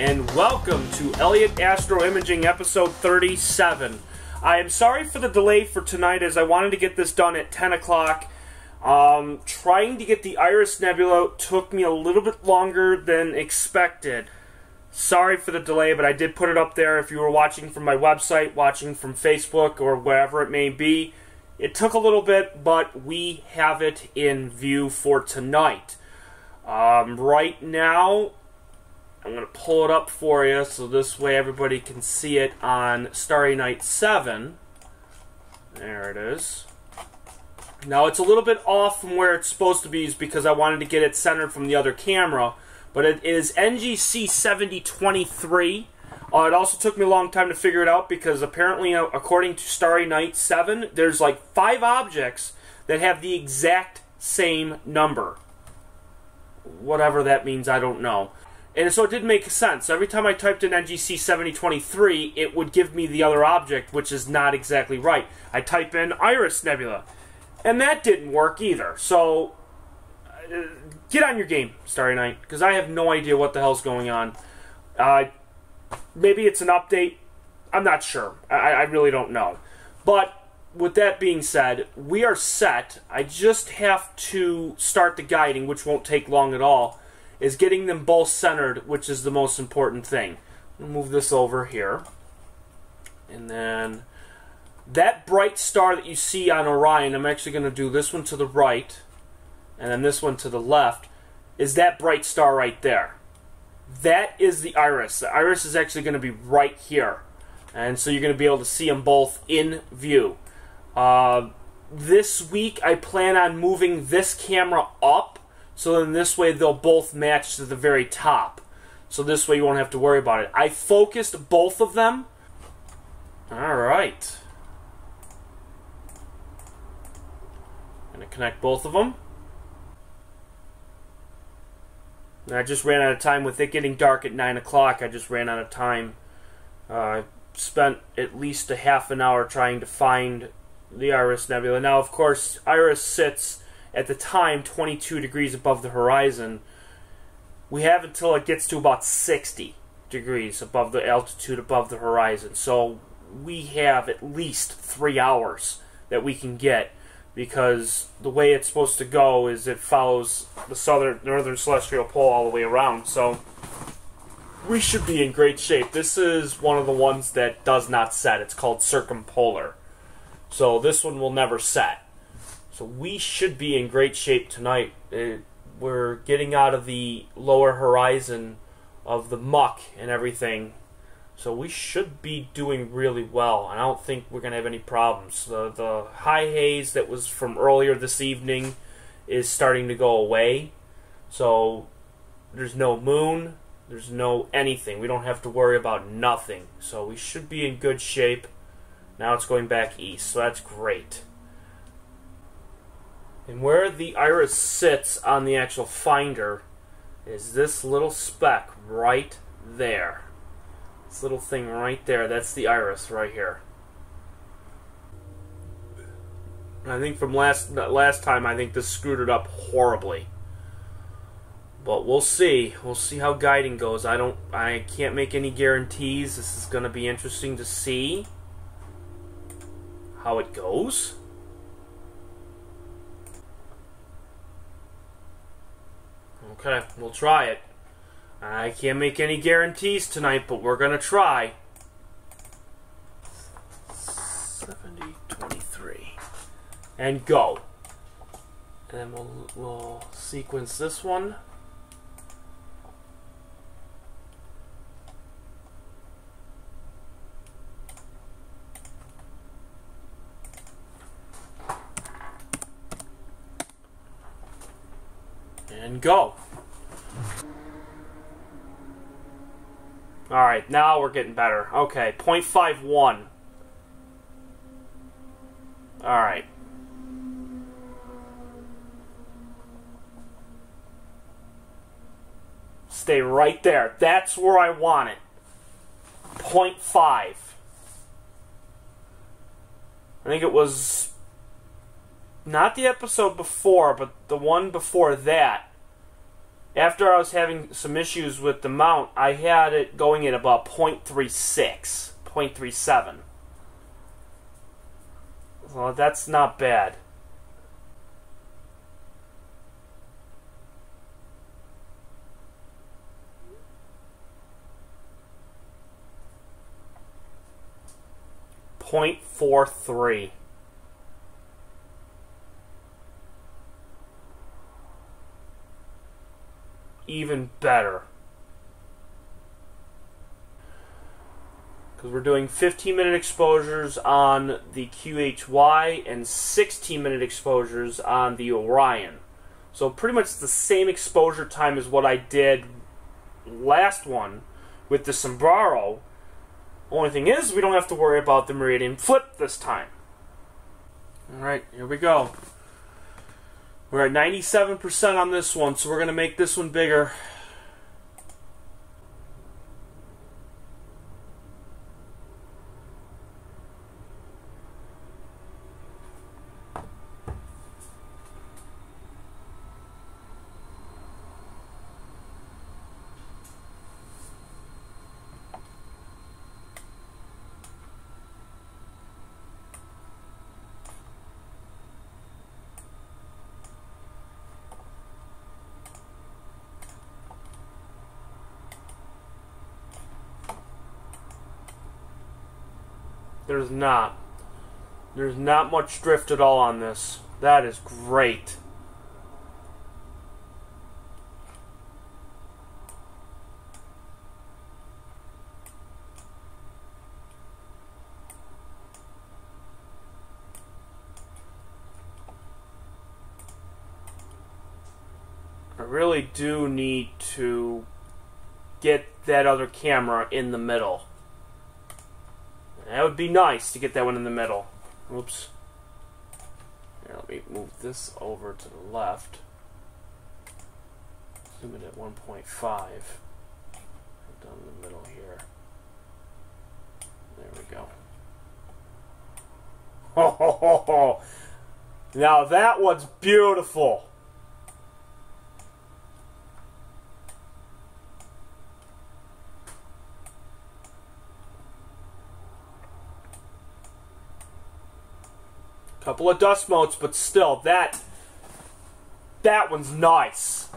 And welcome to Elliott Astro Imaging episode 37. I am sorry for the delay for tonight as I wanted to get this done at 10 o'clock. Um, trying to get the Iris Nebula took me a little bit longer than expected. Sorry for the delay, but I did put it up there if you were watching from my website, watching from Facebook, or wherever it may be. It took a little bit, but we have it in view for tonight. Um, right now, I'm going to pull it up for you so this way everybody can see it on Starry Night 7. There it is. Now, it's a little bit off from where it's supposed to be because I wanted to get it centered from the other camera but it is NGC 7023. Uh, it also took me a long time to figure it out because apparently, uh, according to Starry Night 7, there's like five objects that have the exact same number. Whatever that means, I don't know. And so it didn't make sense. Every time I typed in NGC 7023, it would give me the other object, which is not exactly right. I type in Iris Nebula, and that didn't work either. So uh, get on your game, Starry Night, because I have no idea what the hell's going on. Uh, maybe it's an update. I'm not sure. I, I really don't know. But with that being said, we are set. I just have to start the guiding, which won't take long at all. Is getting them both centered, which is the most important thing. move this over here. And then that bright star that you see on Orion, I'm actually going to do this one to the right and then this one to the left, is that bright star right there. That is the iris. The iris is actually going to be right here. And so you're going to be able to see them both in view. Uh, this week I plan on moving this camera up so then this way they'll both match to the very top. So this way you won't have to worry about it. I focused both of them. Alright. Gonna connect both of them. I just ran out of time with it getting dark at 9 o'clock. I just ran out of time. Uh, spent at least a half an hour trying to find the Iris Nebula. Now, of course, Iris sits at the time 22 degrees above the horizon. We have until it gets to about 60 degrees above the altitude above the horizon. So we have at least three hours that we can get because the way it's supposed to go is it follows the southern northern celestial pole all the way around. So we should be in great shape. This is one of the ones that does not set. It's called circumpolar. So this one will never set. So we should be in great shape tonight. It, we're getting out of the lower horizon of the muck and everything so we should be doing really well. and I don't think we're going to have any problems. The, the high haze that was from earlier this evening is starting to go away. So there's no moon. There's no anything. We don't have to worry about nothing. So we should be in good shape. Now it's going back east. So that's great. And where the iris sits on the actual finder is this little speck right there. This little thing right there, that's the iris right here. I think from last last time, I think this screwed it up horribly. But we'll see. We'll see how guiding goes. I don't. I can't make any guarantees. This is going to be interesting to see how it goes. Okay, we'll try it. I can't make any guarantees tonight, but we're going to try. 70, 23. And go. And then we'll, we'll sequence this one. And go. Alright, now we're getting better. Okay, 0.51. Alright. Stay right there. That's where I want it. 0.5. I think it was not the episode before, but the one before that after I was having some issues with the mount, I had it going at about 0.36, 0.37. Well, that's not bad. Point four three. Even better. Because we're doing 15 minute exposures on the QHY and 16 minute exposures on the Orion. So pretty much the same exposure time as what I did last one with the Sombrero. Only thing is, we don't have to worry about the Meridian flip this time. Alright, here we go. We're at 97% on this one, so we're going to make this one bigger. There's not. There's not much drift at all on this. That is great. I really do need to get that other camera in the middle. That would be nice to get that one in the middle. Oops. Here, let me move this over to the left. Zoom it at 1.5. Down in the middle here. There we go. Ho, ho, ho, ho. Now that one's beautiful. Couple of dust motes, but still, that that one's nice.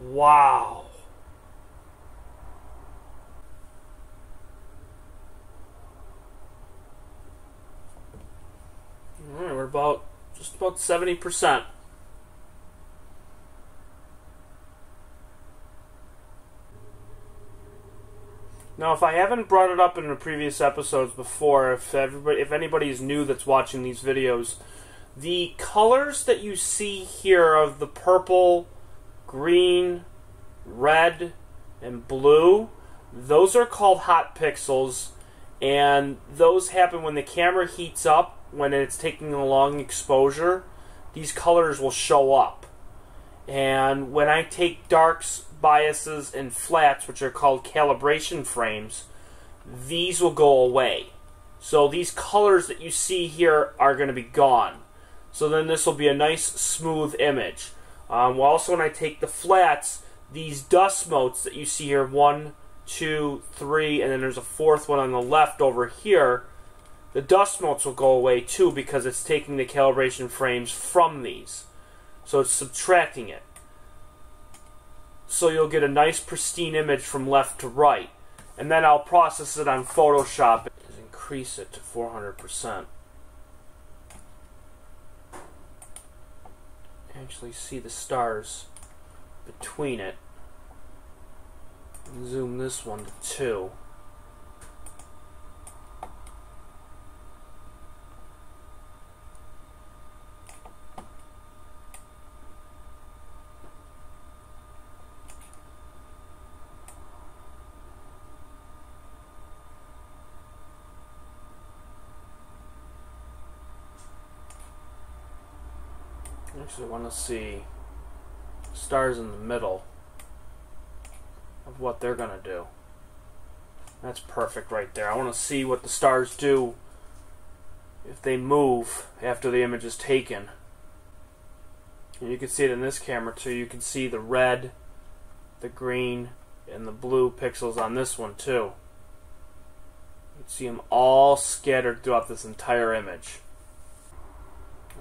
Wow. All right, we're about just about 70%. Now, if I haven't brought it up in the previous episodes before, if everybody, if anybody is new that's watching these videos, the colors that you see here of the purple, green, red, and blue, those are called hot pixels, and those happen when the camera heats up, when it's taking a long exposure, these colors will show up. And when I take darks biases, and flats, which are called calibration frames, these will go away. So these colors that you see here are going to be gone. So then this will be a nice smooth image. Um, also when I take the flats, these dust motes that you see here, one, two, three, and then there's a fourth one on the left over here, the dust motes will go away too because it's taking the calibration frames from these. So it's subtracting it so you'll get a nice pristine image from left to right. And then I'll process it on Photoshop and increase it to 400%. Actually see the stars between it. Zoom this one to 2. I want to see stars in the middle of what they're going to do. That's perfect right there. I want to see what the stars do if if they move after the image is taken. And you can see it in this camera too. You can see the red, the green, and the blue pixels on this one too. You can see them all scattered throughout this entire image.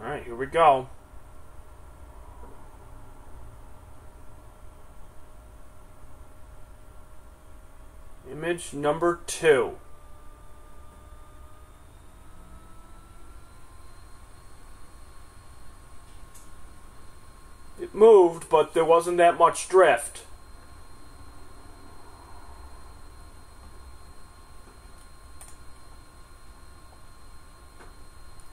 Alright, here we go. Image number two. It moved, but there wasn't that much drift.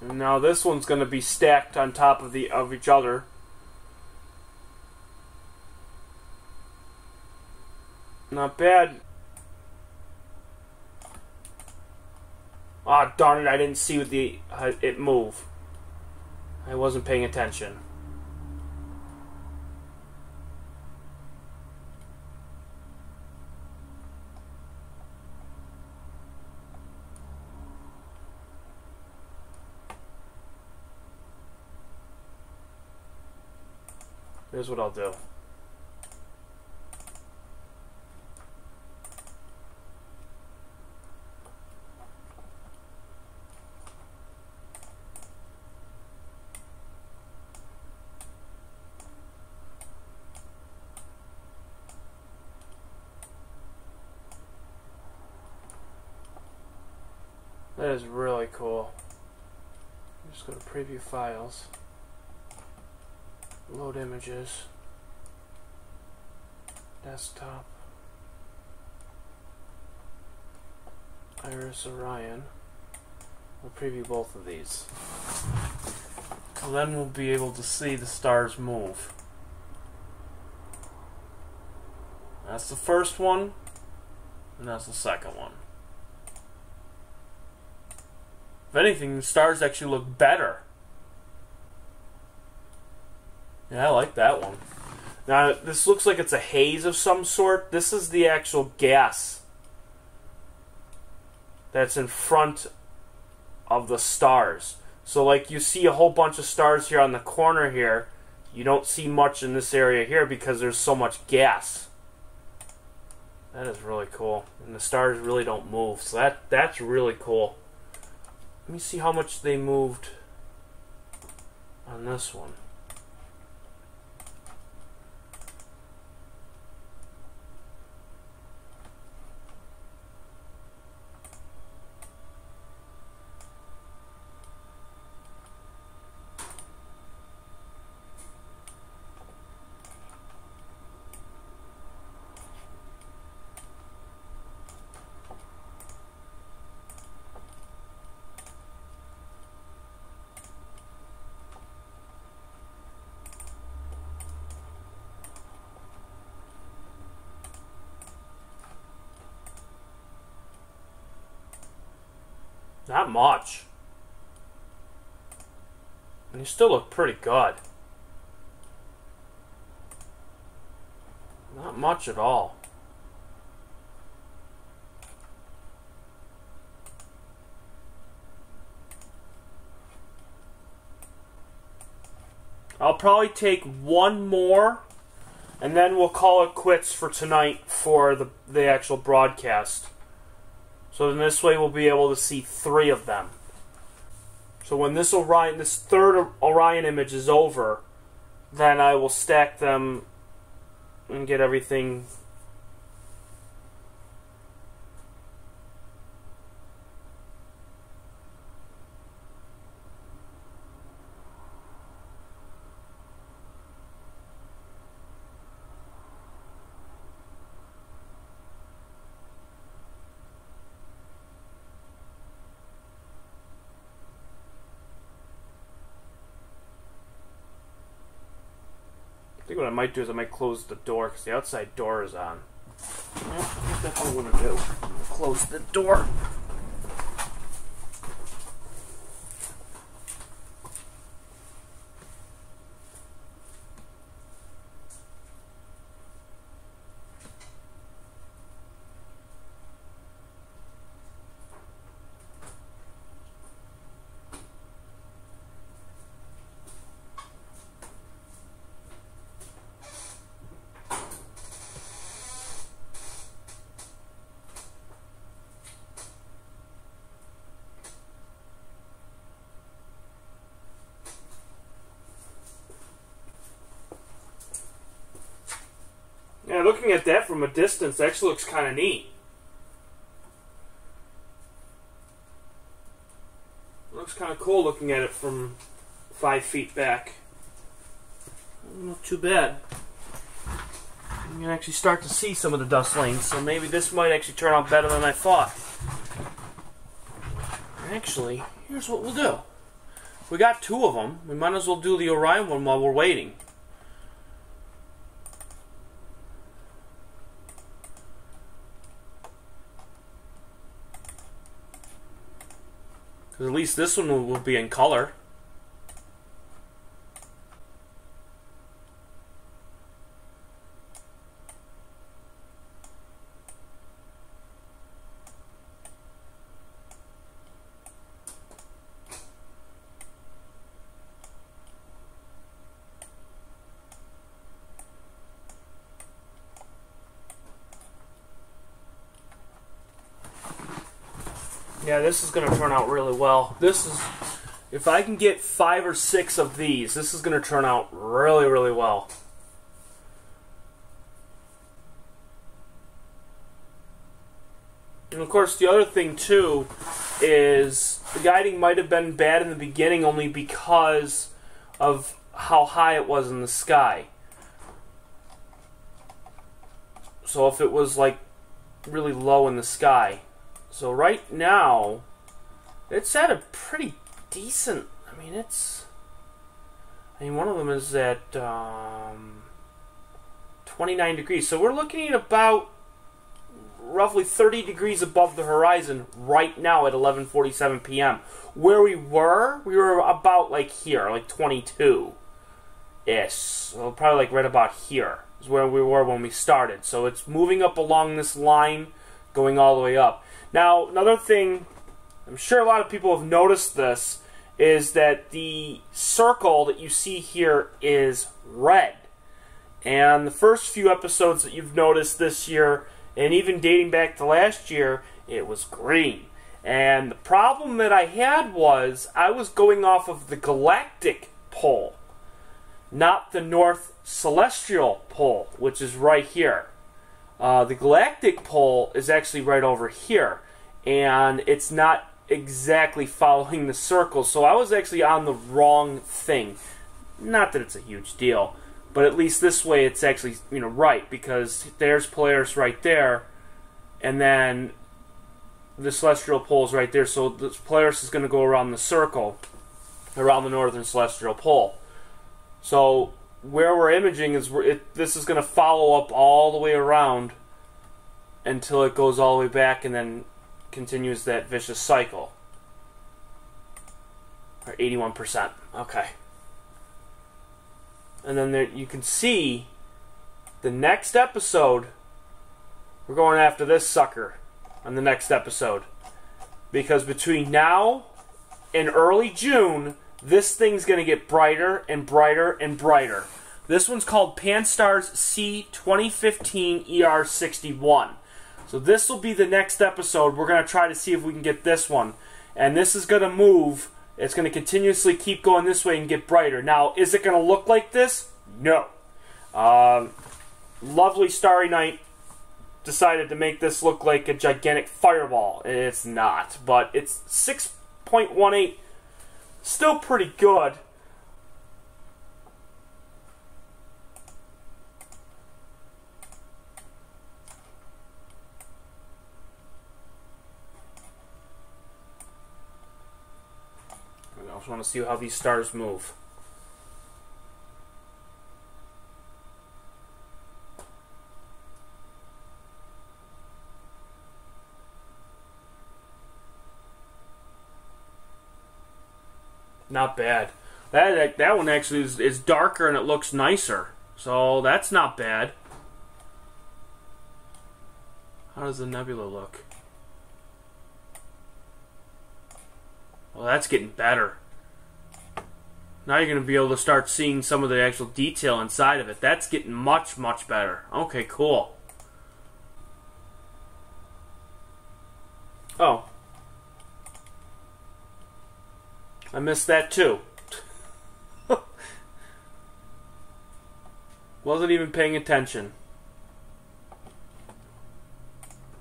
And now this one's going to be stacked on top of the of each other. Not bad. Ah, oh, darn it! I didn't see the uh, it move. I wasn't paying attention. Here's what I'll do. That is really cool. Just go to preview files load images, desktop, Iris Orion. We'll preview both of these. So then we'll be able to see the stars move. That's the first one, and that's the second one. If anything, the stars actually look better. Yeah, I like that one. Now, this looks like it's a haze of some sort. This is the actual gas that's in front of the stars. So, like, you see a whole bunch of stars here on the corner here. You don't see much in this area here because there's so much gas. That is really cool. And the stars really don't move. So that that's really cool. Let me see how much they moved on this one. Not much. And you still look pretty good. Not much at all. I'll probably take one more and then we'll call it quits for tonight for the the actual broadcast. So in this way we'll be able to see three of them. So when this Orion, this third Orion image is over, then I will stack them and get everything might do is I might close the door because the outside door is on. Yeah, that's what I'm to do. Close the door. Yeah, looking at that from a distance, that actually looks kind of neat. Looks kind of cool looking at it from five feet back. Not too bad. You can actually start to see some of the dust lanes, so maybe this might actually turn out better than I thought. Actually, here's what we'll do. We got two of them. We might as well do the Orion one while we're waiting. At least this one will, be in color. Yeah, this is going to turn out really well. This is, if I can get five or six of these, this is going to turn out really, really well. And of course, the other thing too is the guiding might have been bad in the beginning only because of how high it was in the sky. So if it was like really low in the sky, so right now, it's at a pretty decent. I mean, it's. I mean, one of them is at um, 29 degrees. So we're looking at about roughly 30 degrees above the horizon right now at 11:47 p.m. Where we were, we were about like here, like 22 ish. So probably like right about here is where we were when we started. So it's moving up along this line, going all the way up. Now, another thing, I'm sure a lot of people have noticed this, is that the circle that you see here is red. And the first few episodes that you've noticed this year, and even dating back to last year, it was green. And the problem that I had was I was going off of the galactic pole, not the north celestial pole, which is right here. Uh, the galactic pole is actually right over here, and it's not exactly following the circle. So I was actually on the wrong thing. Not that it's a huge deal, but at least this way it's actually you know right because there's Polaris right there, and then the celestial pole is right there. So the Polaris is going to go around the circle, around the northern celestial pole. So where we're imaging is it, this is going to follow up all the way around until it goes all the way back and then continues that vicious cycle. Or 81%. Okay. And then there you can see the next episode we're going after this sucker on the next episode. Because between now and early June, this thing's going to get brighter and brighter and brighter. This one's called Pan-STARRS C 2015 ER61. So this will be the next episode. We're going to try to see if we can get this one. And this is going to move. It's going to continuously keep going this way and get brighter. Now, is it going to look like this? No. Um, lovely Starry Night decided to make this look like a gigantic fireball. It's not, but it's 6.18 Still pretty good. I also want to see how these stars move. Not bad. That that one actually is, is darker and it looks nicer. So that's not bad. How does the nebula look? Well, that's getting better. Now you're going to be able to start seeing some of the actual detail inside of it. That's getting much, much better. Okay, cool. Oh, I missed that too. Wasn't even paying attention.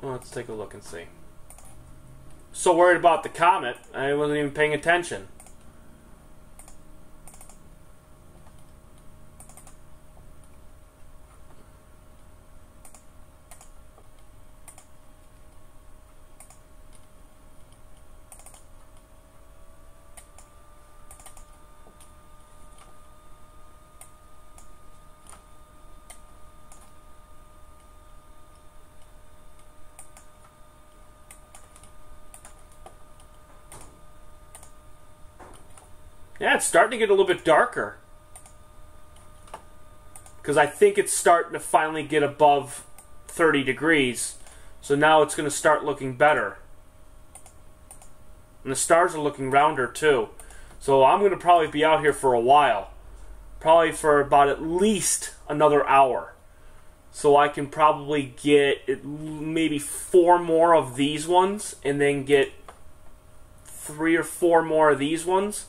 Well, let's take a look and see. So worried about the comet, I wasn't even paying attention. Yeah, it's starting to get a little bit darker. Because I think it's starting to finally get above 30 degrees. So now it's going to start looking better. And the stars are looking rounder too. So I'm going to probably be out here for a while. Probably for about at least another hour. So I can probably get maybe four more of these ones and then get three or four more of these ones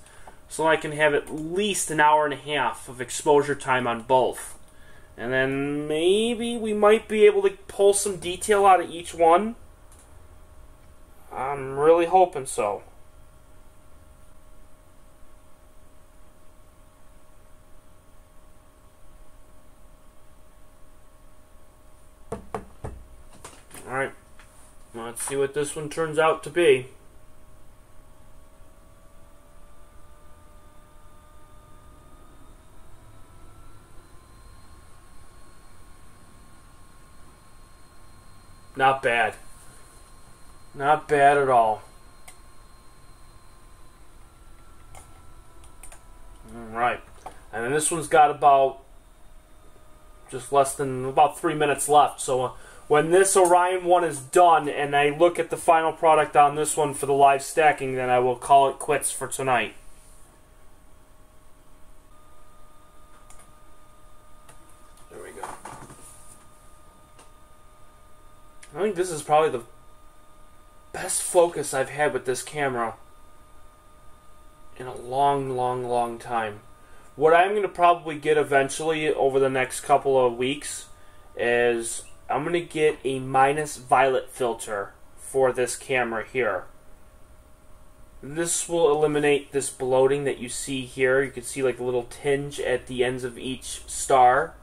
so I can have at least an hour and a half of exposure time on both. And then maybe we might be able to pull some detail out of each one. I'm really hoping so. Alright, let's see what this one turns out to be. Not bad. Not bad at all. Alright. And then this one's got about just less than about three minutes left. So uh, when this Orion one is done and I look at the final product on this one for the live stacking, then I will call it quits for tonight. I think this is probably the best focus I've had with this camera in a long, long, long time. What I'm going to probably get eventually over the next couple of weeks is I'm going to get a minus violet filter for this camera here. This will eliminate this bloating that you see here. You can see like a little tinge at the ends of each star.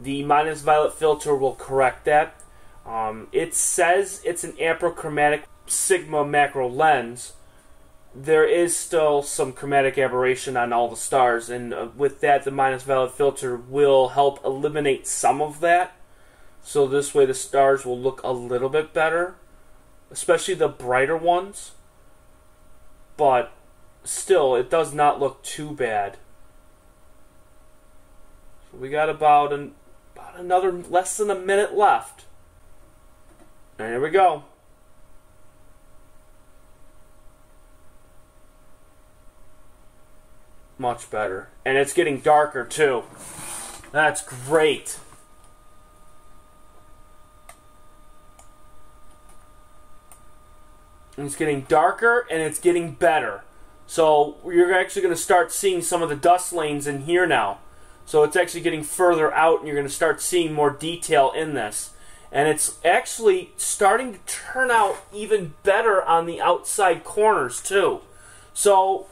The minus violet filter will correct that um, it says it's an apochromatic sigma macro lens. There is still some chromatic aberration on all the stars, and uh, with that, the minus violet filter will help eliminate some of that. So this way, the stars will look a little bit better, especially the brighter ones. But still, it does not look too bad. So we got about an about another less than a minute left. And here we go. Much better. And it's getting darker too. That's great. It's getting darker and it's getting better. So you're actually going to start seeing some of the dust lanes in here now. So it's actually getting further out and you're going to start seeing more detail in this and it's actually starting to turn out even better on the outside corners too. So,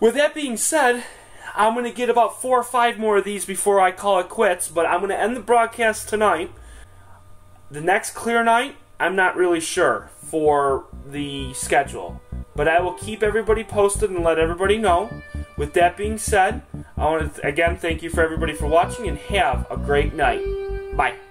with that being said, I'm going to get about four or five more of these before I call it quits, but I'm going to end the broadcast tonight. The next clear night, I'm not really sure for the schedule, but I will keep everybody posted and let everybody know. With that being said, I want to again thank you for everybody for watching and have a great night. Bye.